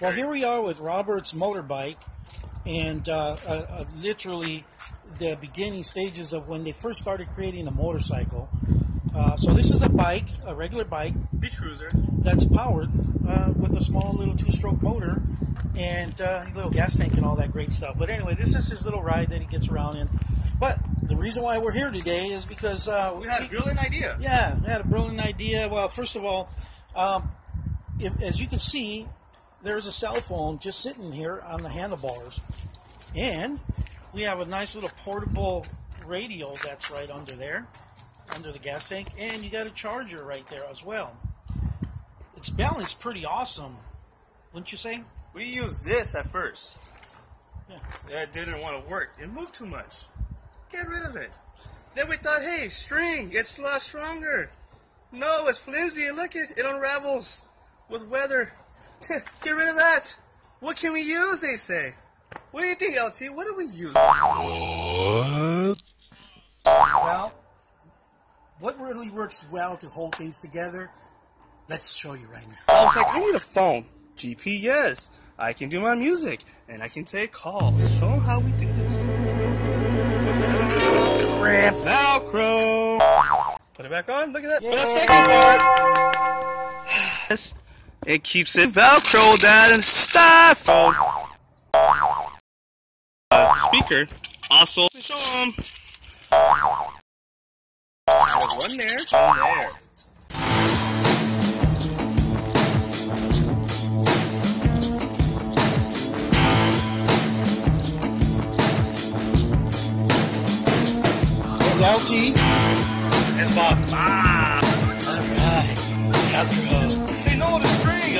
Well, here we are with Robert's motorbike, and uh, uh, uh, literally the beginning stages of when they first started creating a motorcycle. Uh, so this is a bike, a regular bike, Beach cruiser. that's powered uh, with a small little two-stroke motor and uh, a little gas tank and all that great stuff. But anyway, this is his little ride that he gets around in. But the reason why we're here today is because uh, We had a brilliant idea. yeah, we had a brilliant idea. Well, first of all, um, if, as you can see, there's a cell phone just sitting here on the handlebars, and we have a nice little portable radio that's right under there, under the gas tank, and you got a charger right there as well. It's balanced pretty awesome, wouldn't you say? We used this at first. Yeah. That didn't want to work. It moved too much. Get rid of it. Then we thought, hey, string, it's a lot stronger. No, it's flimsy. Look it, it unravels with weather. Get rid of that. What can we use? They say. What do you think, LT? What do we use? What? Well, what really works well to hold things together? Let's show you right now. Oh, I was like, I need a phone. GPS. I can do my music and I can take calls. Show them how we do this. Rip. Velcro. Put it back on. Look at that. For the second part. Yes. It keeps it Velcro down and styrofoam. Uh, speaker. Also, show them. There's one there. One there. Is LT? It's about five. Alright. Outro. Say no to string.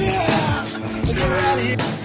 Yeah. Look around here.